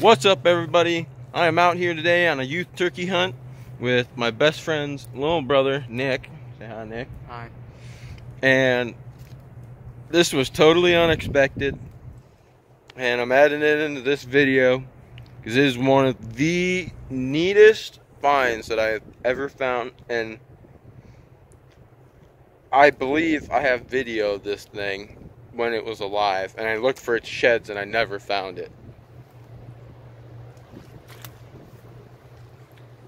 What's up everybody? I am out here today on a youth turkey hunt with my best friend's little brother, Nick. Say hi, Nick. Hi. And this was totally unexpected. And I'm adding it into this video because it is one of the neatest finds that I have ever found. And I believe I have video of this thing when it was alive. And I looked for its sheds and I never found it.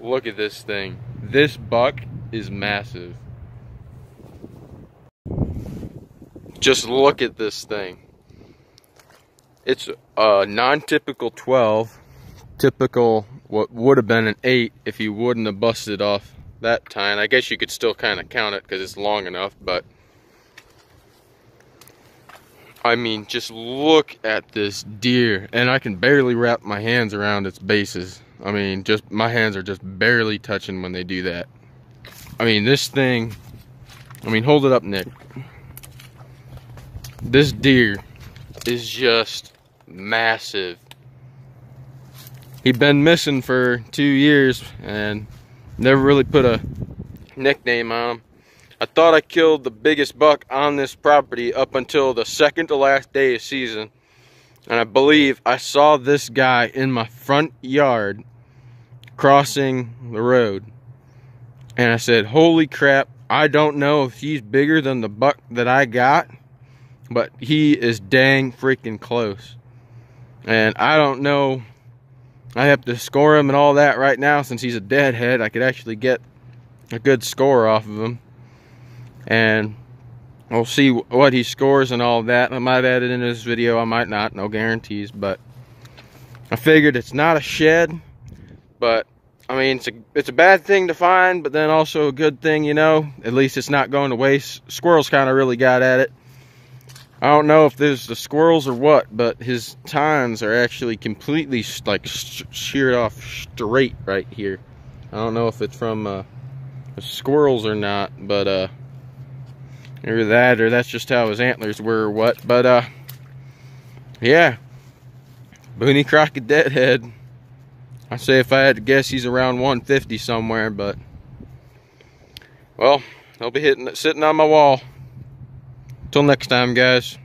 Look at this thing. This buck is massive. Just look at this thing. It's a non-typical 12. Typical, what would have been an 8 if you wouldn't have busted off that tine. I guess you could still kind of count it because it's long enough, but... I mean, just look at this deer. And I can barely wrap my hands around its bases. I mean, just my hands are just barely touching when they do that. I mean, this thing, I mean, hold it up, Nick. This deer is just massive. He'd been missing for two years and never really put a nickname on him. I thought I killed the biggest buck on this property up until the second to last day of season. And I believe I saw this guy in my front yard crossing the road. And I said, holy crap, I don't know if he's bigger than the buck that I got, but he is dang freaking close. And I don't know, I have to score him and all that right now since he's a deadhead. I could actually get a good score off of him. And we'll see what he scores and all that. I might add it in this video, I might not, no guarantees, but I figured it's not a shed but I mean, it's a it's a bad thing to find, but then also a good thing, you know. At least it's not going to waste. Squirrels kind of really got at it. I don't know if there's the squirrels or what, but his tines are actually completely like sheared off straight right here. I don't know if it's from uh, squirrels or not, but uh, either that or that's just how his antlers were or what. But uh, yeah, Boone Crockett Deadhead. I say if I had to guess, he's around 150 somewhere, but well, he'll be hitting sitting on my wall. Till next time, guys.